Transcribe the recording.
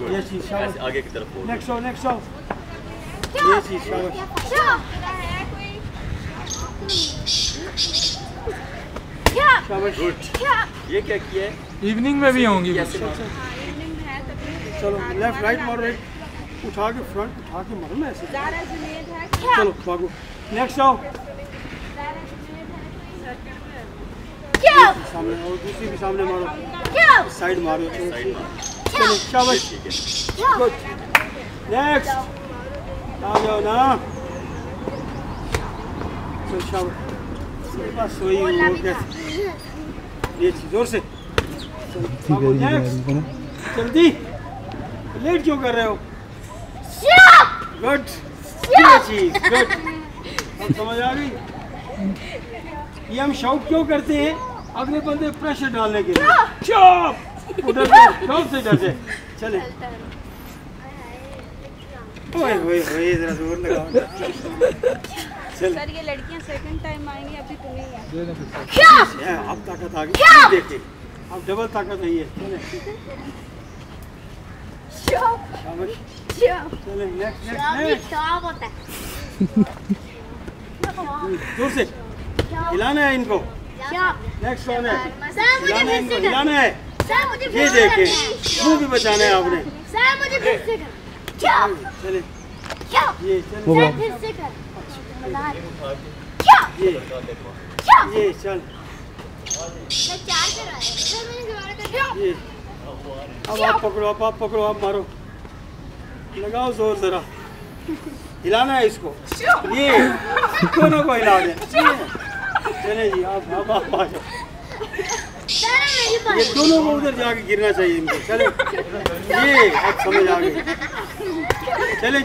ये ऐसे आगे की तरफ़ नेक्स्ट आओ नेक्स्ट आओ ये चीज़ शाबाश शाबाश गुड ये क्या किया है? इवनिंग में भी होंगी मारा? चलो लेफ़्ट राइट मारो राइट उठा के फ्रंट उठा के मारो ना ऐसे। चलो भागो। नेक्स्ट आओ सामने और दूसरी भी सामने मारो। साइड मारो साइड मारो। चलो शाबाश ठीक है गुड नेक्स्ट आ जाओ ना चलो शाबाश बस सोई वो कैसे ये चीज़ ज़ोर से. Next. जल्दी. लेट क्यों कर रहे हो? गुड ये चीज़ गुड समझ आ गई? ये हम शाउट क्यों करते हैं? अगले बंदे प्रेशर डालने के लिए। चुप उधर से चुप से से चले। ओए ओए ओए जरा ज़ोर लगाओ। चल सर ये लड़कियाँ सेकंड टाइम आएँगी अभी तो नहीं है। है, अब ताकत आ गई। देखिए अब डबल ताकत आई है चले। चले नेक्स्ट नेक्स्ट नेक्स्ट ज़ोर से। हिलाना है इनको। नेक्स्ट कौन है। हिलाना है इनको हिलाना है। ये देखे मुँह भी बचाना है आपने। चले ये चले ये। ये चल। ये। अब आप पकड़ो अब आप पकड़ो आप मारो। लगाओ ज़ोर जरा। हिलाना है इसको। ये। दोनों को हिला दें। चले जी आप आप आप आ जाओ। ये दोनों को उधर जाके गिरना चाहिए इनको। चले। ये अब समझ आ गए। चले